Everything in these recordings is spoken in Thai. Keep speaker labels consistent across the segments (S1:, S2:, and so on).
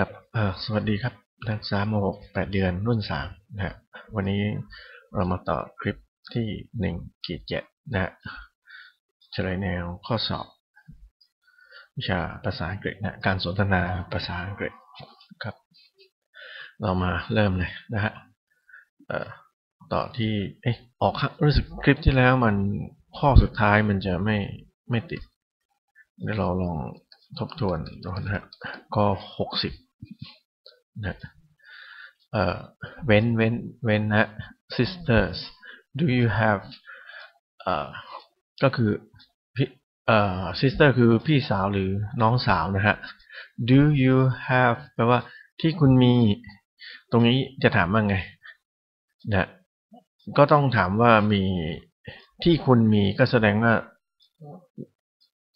S1: ครับสวัสดีครับนักศึกษามหกแปดเดือนรุ่นสามนะฮะวันนี้เรามาต่อคลิปที่หนึ่งขีดเจ็ดนะฮะเฉลยแนวข้อสอบ วิชาภาษาอังกฤษนะการสนทนาภาษาอังกฤษครับ เรามาเริ่มเลยนะฮะเอ่อต่อที่เอ๊ะออกครับรู้สึกคลิปที่แล้วมันข้อสุดท้ายมันจะไม่ไม่ติดเดี๋ยวเราลองทบทวนดูนะฮะก็หกสิบ นะเอ่อเว้นเว้นเว้นนะ sisters do you have เอ่อก็คือพี่เอ่อ sister คือพี่สาวหรือน้องสาวนะฮะ do you have แปลว่าที่คุณมี ตรงนี้จะถามว่าไงนะก็ต้องถามว่ามีที่คุณมีก็แสดงว่า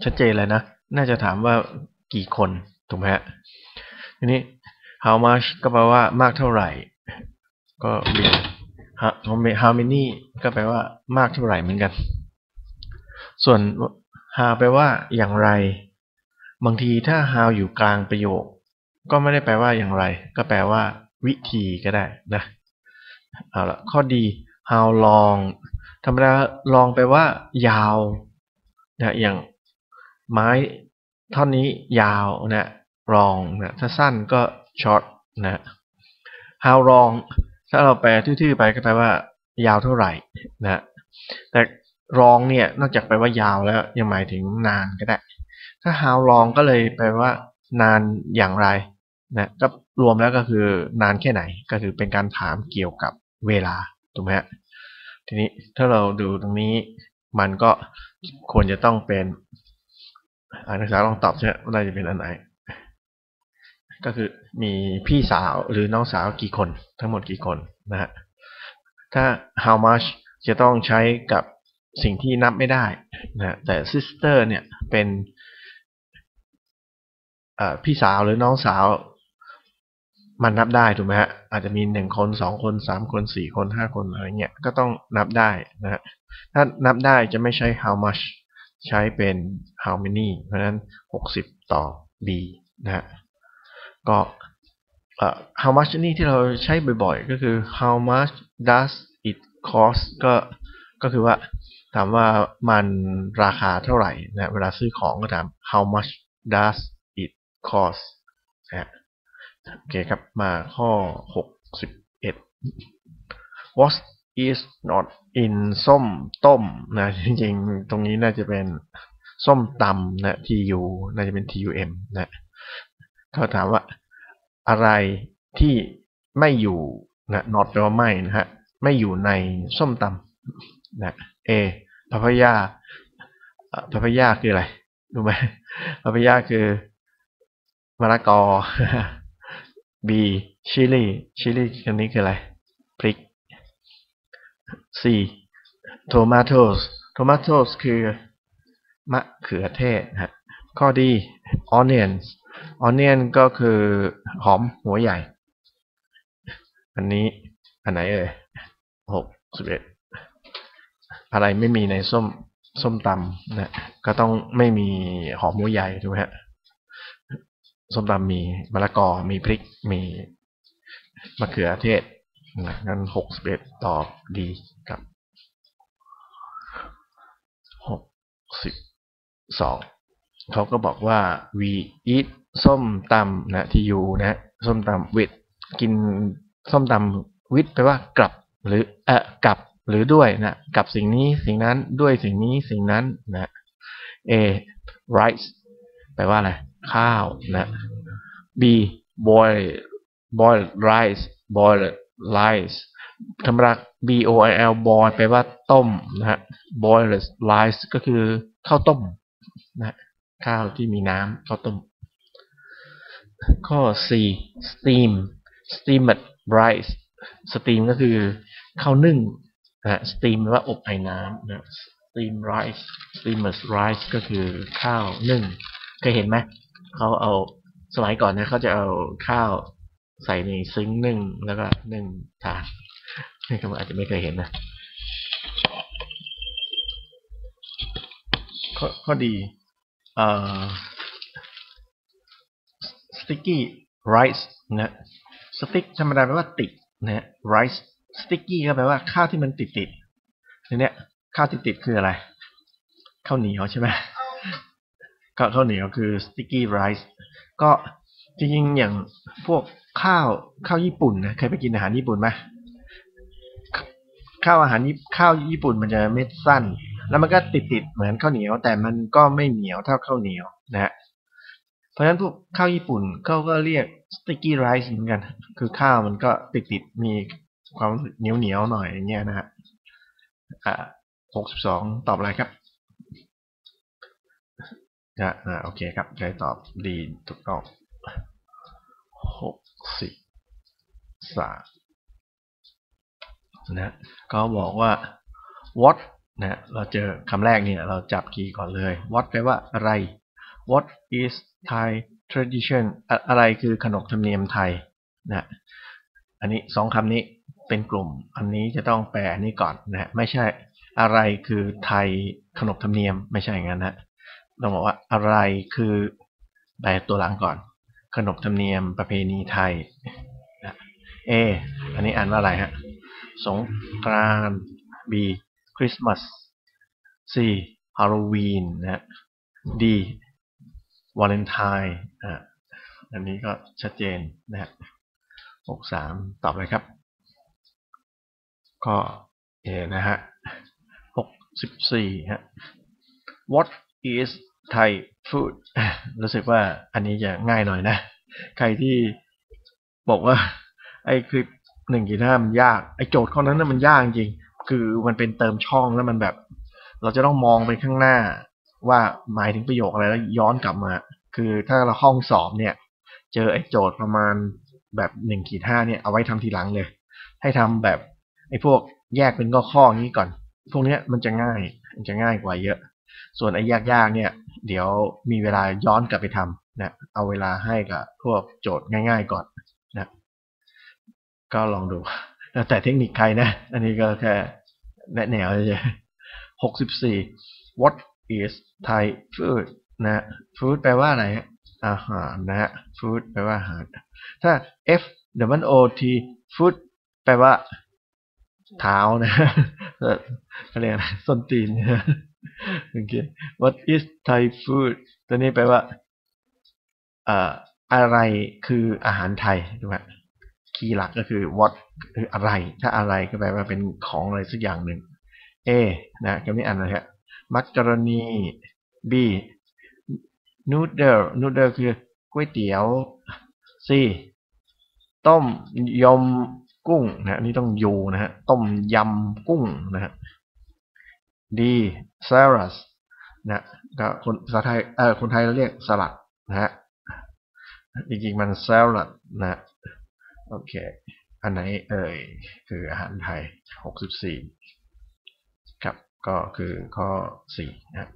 S1: ชัดเจนเลยนะ น่าจะถามว่ากี่คน ถูกไหมฮะ ทีนี้ how much ก็แปลว่ามากเท่าไหร่ ก็มี how many ก็แปลว่ามากเท่าไหร่เหมือนกัน ส่วน how แปลว่าอย่างไร บางทีถ้า how อยู่กลางประโยค ก็ไม่ได้แปลว่าอย่างไร ก็แปลว่า วิธีก็ได้นะเอาละข้อดี how long ธรรมดา long แปลว่า ยาวนะอย่างไม้ท่อนนี้ยาวนะ รองนะถ้าสั้นก็ short นะ how long ถ้าเราแปลทื่อๆไปก็แปลว่ายาวเท่าไหร่นะแต่รองเนี่ยนอกจากแปลว่ายาวแล้วยังหมายถึงนานก็ได้ ถ้า how long ก็เลยแปลว่านานอย่างไรนะก็รวมแล้วก็คือนานแค่ไหนก็คือเป็นการถามเกี่ยวกับเวลาถูกไหมฮะทีนี้ถ้าเราดูตรงนี้มันก็ควรจะต้องเป็นนักศึกษาลองตอบใช่ไหมว่าจะเป็นอันไหน ก็คือมีพี่สาวหรือน้องสาวกี่คนทั้งหมดกี่คนนะฮะถ้า how much จะต้องใช้กับสิ่งที่นับไม่ได้นะแต่ sister เนี่ยเป็นพี่สาวหรือน้องสาว มันนับได้ถูกไหมฮะอาจจะมีหนึ่งคนสองคนสามคนสี่คนห้าคนอะไรเงี้ยก็ต้องนับได้นะฮะถ้านับได้จะไม่ใช่ how much ใช้เป็น how many เพราะฉะนั้น 60 ต่อ b นะฮะ ก็ how much นี่ที่เราใช้บ่อยๆ ก็คือ how much does it cost ก็ก็คือว่าถามว่ามันราคาเท่าไหร่นะเวลาซื้อของก็ถาม how much does it cost นะโอเคครับมาข้อ 61 what is not in ส้มต้มนะจริงๆ ตรงนี้น่าจะเป็นส้มตำนะ tu น่าจะเป็น tum นะ เขาถามว่าอะไรที่ไม่อยู่นะ not แปลว่าไม่นะฮะไม่อยู่ในส้มตำนะ a พพยาพพยาคืออะไรรู้ไหมพพยาคือมะละกอ b ชิลี่ ชิลลี่คำนี้คืออะไร พริก C tomatoes tomatoes คือมะเขือเทศฮะข้อดี onions onion ก็คือหอมหัวใหญ่ อันนี้อันไหนเอ่ยหกสิบเอ็ดอะไรไม่มีในส้มส้มตำนะก็ต้องไม่มีหอมหัวใหญ่ถูกไหมฮะส้มตำมีมะละกอมีพริกมีมะเขือเทศงั้นหกสิบเอ็ดตอบดีครับหกสิบสอง เขาก็บอกว่า we eat ส้มตำนะที่อยู่นะส้มตำ with กินส้มตำ with แปลว่ากลับหรือเอ่อกับหรือด้วยนะกับสิ่งนี้สิ่งนั้นด้วยสิ่งนี้สิ่งนั้นนะ a rice แปลว่าอะไรข้าวนะ b boil boil rice boil rice ธรรมดา b o i l boil แปลว่าต้มนะฮะ boil rice ก็คือข้าวต้มนะ ข้าวที่มีน้ำข้าวต้ม ข้อ c steam steamed rice steam ก็คือข้าวนึ่งนะ steam แปลว่าอบไอ้น้ำนะ steam rice steamed rice ก็คือข้าวนึ่งเคยเห็นไหมเขาเอาสมัยก่อนนะเขาจะเอาข้าวใส่ในซึ้งนึ่งแล้วก็นึ่งทานนี่ก็อาจจะไม่เคยเห็นนะข้อข้อดี sticky rice นะ stick ธรรมดาแปลว่าติดนะ rice sticky ก็แปลว่าข้าวที่มันติดติดเนี้ยข้าวติดติดคืออะไร ข้าวเหนียวใช่ไหมก็ข้าวเหนียวคือ sticky rice ก็จริงๆอย่างพวกข้าวข้าวญี่ปุ่นนะเคยไปกินอาหารญี่ปุ่นไหมข้าวอาหารข้าวญี่ปุ่นมันจะเม็ดสั้น แล้วมันก็ติดติดเหมือนข้าวเหนียว แต่มันก็ไม่เหนียวเท่าข้าวเหนียวนะฮะเพราะฉะนั้นพวกข้าวญี่ปุ่นเขาก็เรียก sticky rice เหมือนกัน คือข้าวมันก็ติดติดมีความเหนียวเหนียวหน่อยอย่างเงี้ยนะฮะอ่าหกสิบสองตอบอะไรครับนะอ่าโอเคครับใครตอบดีถูกต้องหกสิบสามนะก็บอกว่า what นะเราเจอคำแรกเนี่ยเราจับคีย์ก่อนเลย what แปลว่าอะไร what is Thai tradition อะไรคือขนบธรรมเนียมไทยนะอันนี้สองคำนี้เป็นกลุ่ม อันนี้จะต้องแปลอันนี้ก่อนนะไม่ใช่อะไรคือไทยขนบธรรมเนียมไม่ใช่อย่างนั้นนะต้องบอกว่าอะไรคือแปลตัวหลังก่อน ขนบธรรมเนียมประเพณีไทยนะเออันนี้อ่านว่าอะไรฮะสงกรานต์ B คริสต์มาส C ฮาโลวีนนะ D วาเลนไทน์อ่าอันนี้ก็ชัดเจนนะฮะหกสามตอบเลยครับ ก็เอนะฮะหกสิบสี่ฮะ What is Thai food รู้สึกว่าอันนี้จะง่ายหน่อยนะ ใครที่บอกว่า ไอ้คลิปหนึ่งกี่หน้ามันยาก ไอ้โจทย์ข้อนั้นน่ะมันยากจริง คือมันเป็นเติมช่องแล้วมันแบบ เราจะต้องมองไปข้างหน้า ว่าหมายถึงประโยคอะไรแล้วย้อนกลับมา คือถ้าเราห้องสอบเนี่ย เจอไอ้โจทย์ประมาณแบบหนึ่งขีดห้าเนี่ยเอาไว้ทำทีหลังเลย ให้ทำแบบไอ้พวกแยกเป็นข้อๆนี้ก่อน พวกเนี้ยมันจะง่ายมันจะง่ายกว่าเยอะ ส่วนไอ้ยากๆเนี่ย เดี๋ยวมีเวลาย้อนกลับไปทำนะเอาเวลาให้กับพวกโจทย์ง่าย ๆก่อนนะ ก็ลองดูแต่เทคนิคใครนะ อันนี้ก็แค่ แนะแนวเฉยหกสิบสี่ what is Thai food นะ food แปลว่าอะไรอาหารนะฮะ food แปลว่าอาหาร ถ้า f w o t food แปลว่า เท้านะเขาเรียกอะไรส้นตีนโอเค what is Thai food ตัวนี้แปลว่าอะไรคืออาหารไทยถูกไหม คีย์หลักก็คือ what คืออะไร ถ้าอะไรก็แปลว่าเป็นของอะไรสักอย่างหนึ่ง A นะคำนี้อ่านนะฮะมักกะรณี B noodle noodle คือก๋วยเตี๋ยว C ต้มยำกุ้งนะนี่ต้องยูนะฮะต้มยำกุ้งนะฮะ D salad นะก็คนภาษาไทยเออคนไทยเราเรียกสลัดนะฮะจริงๆมัน salad นะ โอเค อันไหนเอ่ยคืออาหารไทย 64 ครับ ก็คือข้อ 4 นะ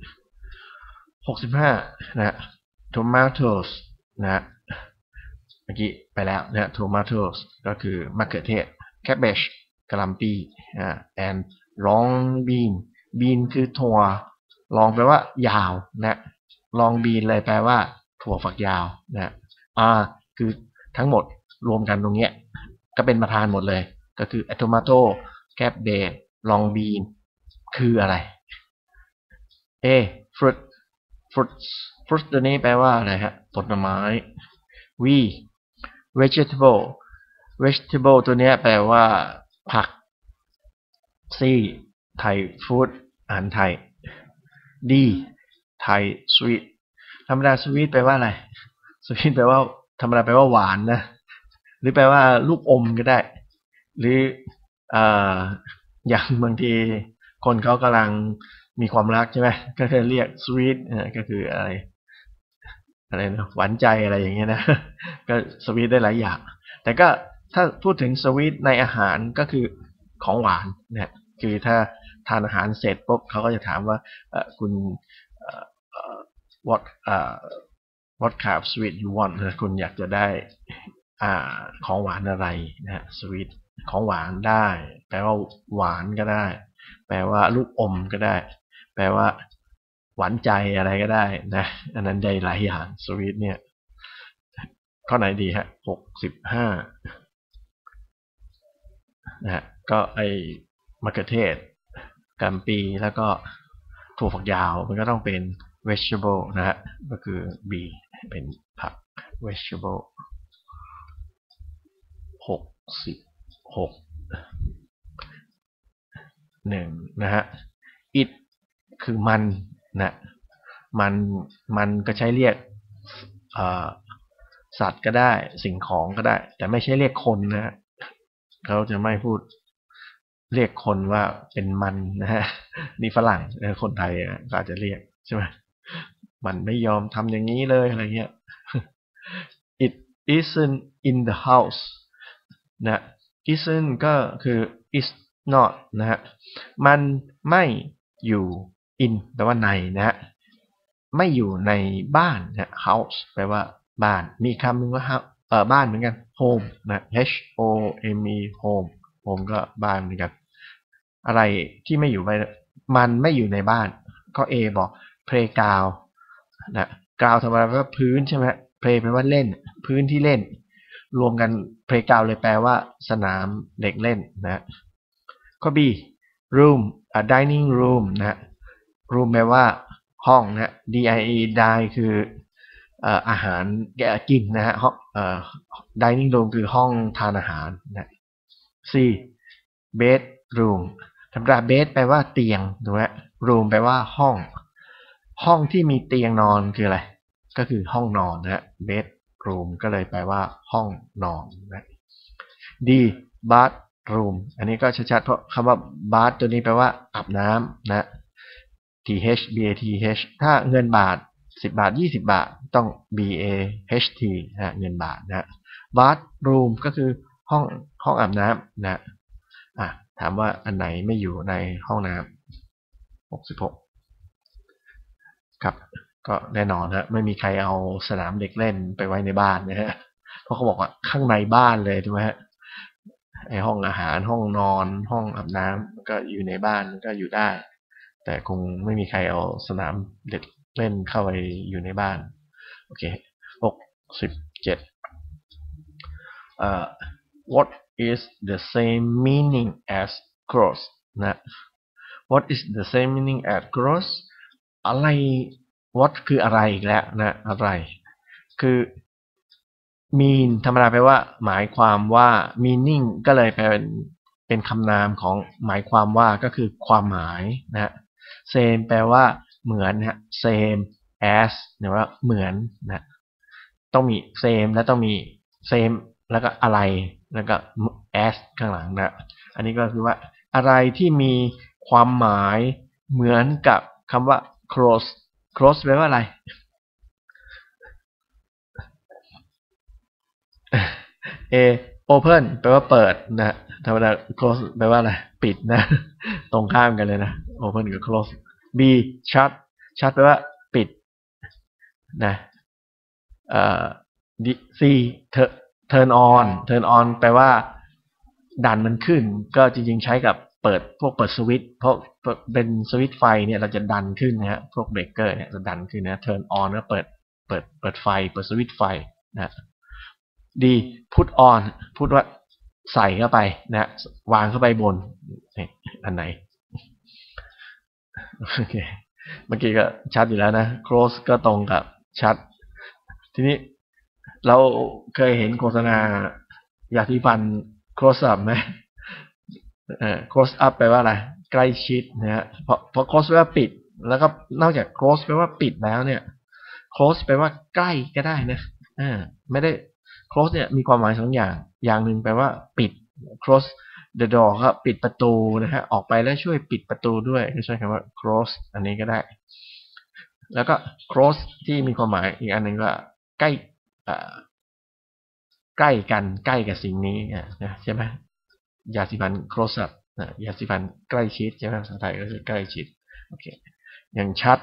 S1: 65 นะ tomatoes นะเมื่อกี้ไปแล้วนะ tomatoes ก็คือมะเขือเทศ cabbage กะหล่ำปีนะ and long bean bean คือถั่วลองแปลว่า ยาวนะ long bean เลยแปลว่า ถั่วฝักยาวนะอ่าคือทั้งหมด รวมกันตรงเนี้ยก็เป็นประธานหมดเลย ก็คือ tomato cabbage long bean คืออะไร A fruit fruits fruit ตัวนี้แปลว่าอะไรฮะผลไม้ V vegetable vegetable ตัวนี้แปลว่าผัก C ไทยฟู้ดอาหารไทย D ไทยสวีทธรรมดาสวีทแปลว่าอะไรสวีทแปลว่าธรรมดาแปลว่าหวานนะ หรือแปลว่าลูกอมก็ได้ หรือออย่างบางทีคนเขากำลังมีความรักใช่ไหมก็จะเรียกสวีทก็คืออะไรอะไรนะหวานใจอะไรอย่างเงี้ยนะ ก็สวีทได้หลายอย่าง แต่ก็ถ้าพูดถึงสวีทในอาหารก็คือของหวานนะคือถ้าทานอาหารเสร็จปุ๊บเขาก็จะถามว่าคุณ what what kind of sweet you want คุณอยากจะได้ ของหวานอะไรนะสวีทของหวานได้ แปลว่าหวานก็ได้ แปลว่าลูกอมก็ได้ แปลว่า หวานใจอะไรก็ได้นะอันนั้นได้หลายอย่างสวีทเนี่ยข้อไหนดีฮะหกสิบห้านะฮะก็ไอมะเขือเทศกัมปีแล้วก็ถั่วฝักยาวมันก็ต้องเป็น vegetable นะฮะก็คือ B เป็นผัก vegetable หกสิบหกหนึ่งนะฮะ it คือมันนะมันมันก็ใช้เรียกสัตว์ก็ได้สิ่งของก็ได้ แต่ไม่ใช่เรียกคนนะฮะเขาจะไม่พูดเรียกคนว่าเป็นมันนะฮะนี่ฝรั่งคนไทยก็อาจจะเรียกใช่ไหมมันไม่ยอมทำอย่างนี้เลยอะไรเงี้ย it isn't in the house นะ isn't ก็คือ is not นะฮะมันไม่อยู่ in แปลว่าในนะฮะไม่อยู่ในบ้านนะ house แปลว่าบ้านมีคำหนึ่งว่าเออบ้านเหมือนกัน home นะ h o m e home home ก็บ้านเหมือนกัน อะไรที่ไม่อยู่ไปมันไม่อยู่ในบ้าน ก็ A บอก playground นะกราวทำไมว่าพื้นใช่ไหม play แปลว่าเล่น พื้นที่เล่น รวมกัน playground เลยแปลว่า สนามเด็กเล่นนะข้อ B room a dining room นะ room แปลว่าห้องนะ D I E die คืออาหารแกกินนะฮะห้อง dining room คือห้องทานอาหารนะ C bedroom ธรรมดา bed แปลว่าเตียงถูกไหม room แปลว่าห้อง ห้องที่มีเตียงนอนคืออะไร ก็คือห้องนอนนะฮะ room ก็เลยแปลว่าห้องนอนนะ D bathroom อันนี้ก็ชัดๆเพราะคำว่า bath ตัวนี้แปลว่าอาบน้ำนะ T H B A T H ถ้าเงินบาท 10 บาท 20 บาทต้อง B A H T นะเงินบาทนะ bathroom ก็คือห้องห้องอาบน้ำนะอะถามว่าอันไหนไม่อยู่ในห้องน้ำ66 ครับ ก็แน่นอนฮะไม่มีใครเอาสนามเด็กเล่นไปไว้ในบ้านนะฮะเพราะเขาบอกว่าข้างในบ้านเลยถูกไหมฮะไอห้องอาหารห้องนอนห้องอาบน้ำก็อยู่ในบ้านก็อยู่ได้ แต่คงไม่มีใครเอาสนามเด็กเล่นเข้าไปอยู่ในบ้านโอเคหกสิบเจ็ด what is the same meaning as cross นะ what is the same meaning as cross อะไร what คืออะไรอีกแล้วนะอะไร คือ mean ธรรมดาแปลว่า หมายความว่า meaning ก็เลยเป็นเป็นคำนามของหมายความว่าก็คือความหมายนะ same แปลว่าเหมือนนะ same as หรือว่าเหมือนนะ ต้องมี same และต้องมี same แล้วก็อะไรแล้วก็ as ข้างหลังนะ อันนี้ก็คือว่าอะไรที่มีความหมายเหมือนกับคำว่า close close แปลว่าอะไร A open แปลว่าเปิดนะธรรมดา close แปลว่าอะไร ปิดนะ ตรงข้ามกันเลยนะ open กับ close B shut shut แปลว่าปิดนะเอ่อ C turn on turn on แปลว่าดันมันขึ้น ก็จริงๆใช้กับ เปิดพวกเปิดสวิตช์เพราะเป็นสวิตช์ไฟเนี่ยเราจะดันขึ้นนะฮะพวกเบรกเกอร์เนี่ยจะดันขึ้นนะ turn on ก็เปิดเปิดเปิดไฟเปิดสวิตช์ไฟนะดี put on พูดว่าใส่เข้าไปนะวางเข้าไปบนอันไหนโอเคเมื่อกี้ก็ชัดอยู่แล้วนะ close ก็ตรงกับชัด ทีนี้เราเคยเห็นโฆษณายาที่ฟัน close up ไหม เอ่อ close up แปลว่าอะไรใกล้ชิดนะฮะเพราะเพราะ close แปลว่าปิด แล้วก็นอกจาก close แปลว่าปิดแล้วเนี่ย close แปลว่าใกล้ก็ได้นะอ่าไม่ได้ close เนี่ยมีความหมายสองอย่าง อย่างหนึ่งแปลว่าปิด close the door ก็ปิดประตูนะฮะออกไปแล้วช่วยปิดประตูด้วยใช้คำว่า close อันนี้ก็ได้ แล้วก็ close ที่มีความหมายอีกอันหนึ่งก็ใกล้ใกล้กันใกล้กับสิ่งนี้นะใช่ไหม ยาสีฟัน close up ยาสีฟันใกล้ชิดใช่ไหมภาษาไทยก็คือใกล้ชิดโอเคอย่างชัด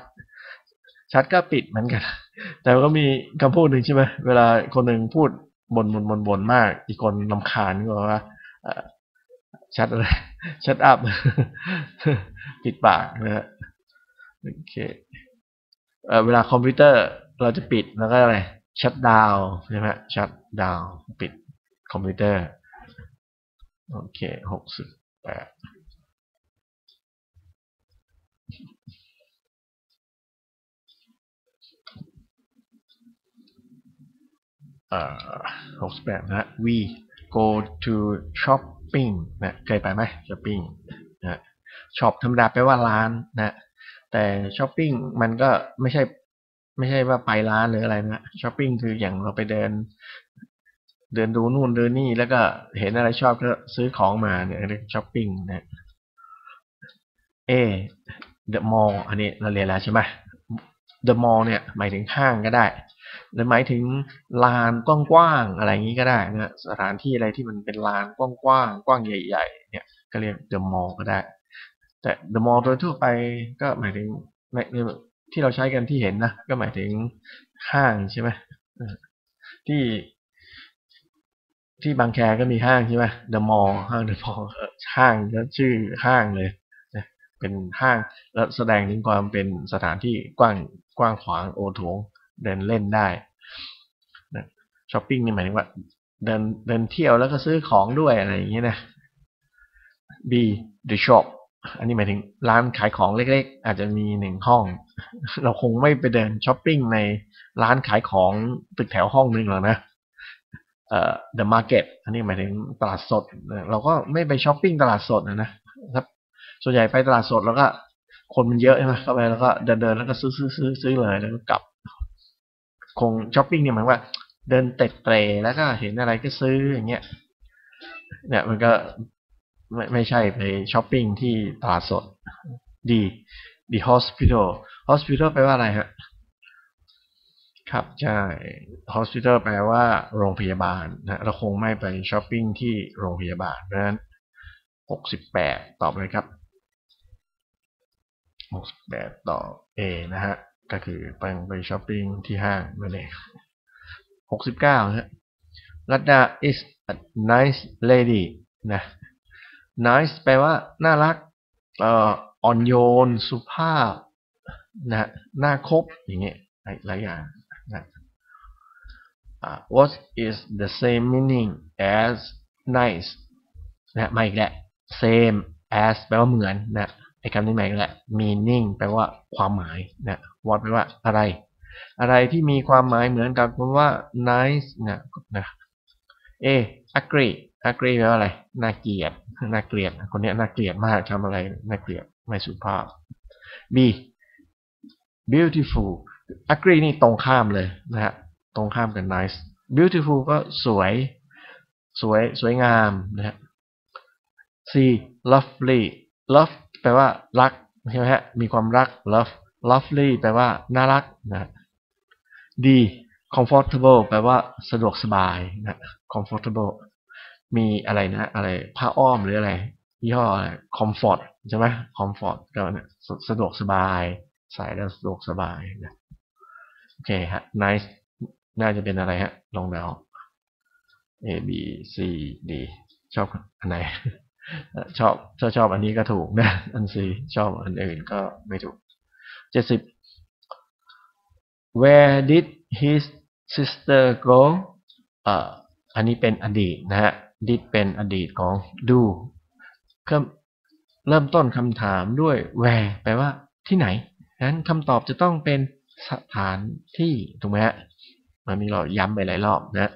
S1: shut ก็ปิดเหมือนกัน แต่ก็มีคำพูดหนึ่งใช่ไหมเวลาคนหนึ่งพูดบ่นบ่นบ่นบ่นมาก อีกคนรำคาญก็ว่า shut อะไร shut up ปิดปากนะฮะโอเคเวลาคอมพิวเตอร์เราจะปิดแล้วก็อะไร shut down ใช่ไหม shut down ปิดคอมพิวเตอร์ โอเคหกสิบแปดหกสิบแปดนะ we go to shopping นะเคยไปไหม shopping นะ shop ธรรมดาแปลว่าร้านนะแต่ช้อปปิ้งมันก็ไม่ใช่ไม่ใช่ว่าไปร้านหรืออะไรนะช้อปปิ้งคืออย่างเราไปเดิน เดินดูนู่นเดินนี่แล้วก็เห็นอะไรชอบก็ซื้อของมาเนี่ยเรียกช้อปปิ้งนะเอ the mall อันนี้เราเรียนแล้วใช่ไหม the mall เนี่ยหมายถึงห้างก็ได้หรือหมายถึงลานกว้างๆอะไรอย่างนี้ก็ได้นะสถานที่อะไรที่มันเป็นลานกว้างๆกว้างใหญ่ๆเนี่ยก็เรียก the mall ก็ได้ แต่ the mall โดยทั่วไปก็หมายถึงในที่เราใช้กันที่เห็นนะก็หมายถึงห้างใช่ไหมที่ ที่บางแคก็มีห้างใช่ไหม the mall ห้าง the mall ห้างก็ชื่อห้างเลยเป็นห้างแล้วแสดงถึงความเป็นสถานที่กว้างกว้างขวางโอโถงเดินเล่นได้นะช้อปปิ้งนี่หมายถึงว่าเดินเดินเที่ยวแล้วก็ซื้อของด้วยอะไรอย่างเงี้ยนะ B the shop อันนี้หมายถึงร้านขายของเล็กๆ อาจจะมีหนึ่งห้อง เราคงไม่ไปเดินช้อปปิ้งในร้านขายของตึกแถวห้องนึงหรอกนะเอ่อ the market อันนี้หมายถึงตลาดสด เราก็ไม่ไปช้อปปิ้งตลาดสดนะนะครับ ส่วนใหญ่ไปตลาดสดแล้วก็คนมันเยอะใช่ไหมเข้าไปแล้วก็เดินเดินแล้วก็ซื้อซื้อซื้อซื้อเลยแล้วก็กลับ คงช้อปปิ้งเนี่ยหมายว่า เดินเตะเตะแล้วก็เห็นอะไรก็ซื้ออย่างเงี้ย เนี่ยมันก็ไม่ไม่ใช่ไปช้อปปิ้งที่ตลาดสดดีดี hospital hospital แปลว่าอะไรฮะ ครับ ใช่ hospital แปลว่าโรงพยาบาลนะเราคงไม่ไปช้อปปิ้งที่โรงพยาบาลเพราะฉะนั้นหกสิบแปดตอบเลยครับหกสิบแปดต่อ A นะฮะ ก็คือไปไปช้อปปิ้งที่ห้างนั่นเองหกสิบเก้าฮะรัตดา is a nice lady นะ nice แปลว่า น่ารักเอ่ออ่อนโยน สุภาพ นะ น่าคบอย่างเงี้ยหลายอย่าง what is the same meaning as nice นะมาอีกแล้ว same as แปลว่าเหมือนนะไอ้คำนี้หมายก็แหละ meaning แปลว่าความหมายนะ what แปลว่าอะไร อะไรที่มีความหมายเหมือนกับคำว่า nice นะนะ A agree agree แปลว่าอะไร น่าเกลียด น่าเกลียด คนนี้น่าเกลียดมากทำอะไร น่าเกลียด ไม่สุภาพ B beautiful agree นี่ตรงข้ามเลยนะฮะตรงข้ามกับ nice beautiful ก็สวย สวยสวยงามนะฮะ C lovely love แปลว่ารักใช่ไหมฮะมีความรัก love lovely แปลว่าน่ารักนะ D comfortable แปลว่าสะดวกสบายนะ comfortable มีอะไรนะ อะไรผ้าอ้อมหรืออะไรยี่ห้ออะไร comfort ใช่ไหม comfort ก็เนี่ยสะดวกสบาย ใส่แล้วสะดวกสบายนะ โอเคฮะ nice น่าจะเป็นอะไรฮะ ลองเดา A B C D ชอบอันไหน ชอบชอบชอบอันนี้ก็ถูกนะ อัน C ชอบอันอื่นก็ไม่ถูกเจ็ดสิบ Where did his sister go อ่าอันนี้เป็นอดีตนะฮะ did เป็นอดีตของ do เริ่มเริ่มต้นคำถามด้วย where แปลว่าที่ไหนนั้นคำตอบจะต้องเป็น สถานที่ถูกไหมฮะมันมีเราย้ำไปหลายรอบนะ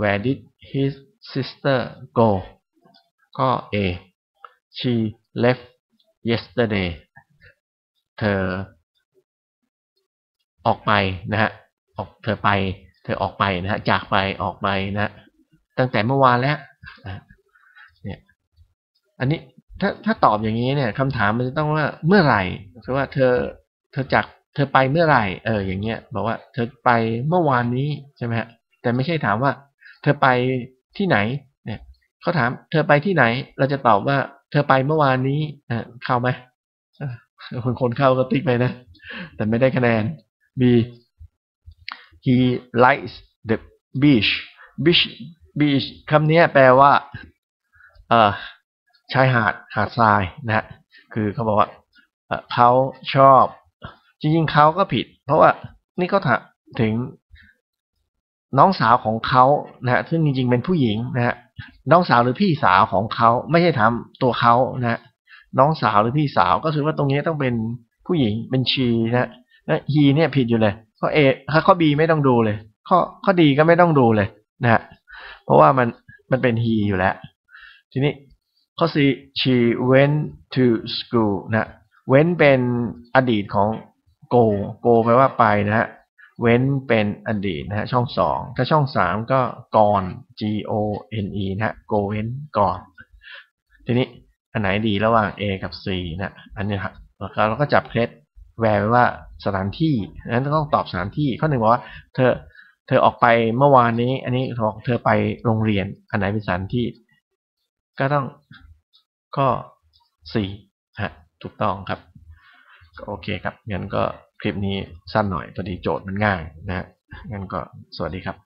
S1: where did his sister go ก็ A she left yesterday เธอออกไปนะฮะ ออกเธอไป เธอออกไปนะฮะ จากไปออกไปนะ ตั้งแต่เมื่อวานแล้วเนี่ย อันนี้ถ้าถ้าตอบอย่างนี้เนี่ยคำถามมันจะต้องว่าเมื่อไหร่คือว่าเธอ เธอจากเธอไปเมื่อไหร่เอออย่างเงี้ยบอกว่าเธอไปเมื่อวานนี้ใช่ไหมฮะแต่ไม่ใช่ถามว่า เธอไปที่ไหนเนี่ยเขาถาม เธอไปที่ไหน เราจะตอบว่า เธอไปเมื่อวานนี้อ่าเข้าไหมคนคนเข้าก็ติ๊กไปนะ แต่ไม่ได้คะแนน B he likes the beach beach beach คำนี้แปลว่าเอ่อชายหาดหาดทรายนะฮะคือเขาบอกว่าเขาชอบ จริงๆเขาก็ผิด เพราะว่านี่เขาถึงน้องสาวของเขานะฮะซึ่งจริงๆเป็นผู้หญิงนะฮะน้องสาวหรือพี่สาวของเขาไม่ใช่ถาตัวเขานะฮะน้องสาวหรือพี่สาวก็คือว่าตรงนี้ต้องเป็นผู้หญิงเป็นชีนะนะฮีเนี่ยผิดอยู่เลยข้อเอข้อบีไม่ต้องดูเลยข้อข้อดีก็ไม่ต้องดูเลยนะฮะเพราะว่ามันมันเป็น he อยู่แล้ว ทีนี้ข้อ C she went to school นะ went เป็นอดีตของ go go แปลว่าไปนะฮะ went เป็นอดีตนะฮะช่องสองถ้าช่องสามก็ก่อน g o n e นะฮะ go went ก่อน ทีนี้อันไหนดีระหว่าง A กับ C นะอันนี้ครับเราก็จับเคล็ดแวร์ไว้ว่าสถานที่นั้นต้องตอบสถานที่ข้อหนึ่งบอกว่า เธอเธอออกไปเมื่อวานนี้ อันนี้บอกเธอไปโรงเรียน อันไหนเป็นสถานที่ ก็ต้องก็สี่ฮะถูกต้องครับ โอเคครับงั้นก็ คลิปนี้สั้นหน่อยพอดีโจทย์มันง่ายนะฮะงั้นก็สวัสดีครับ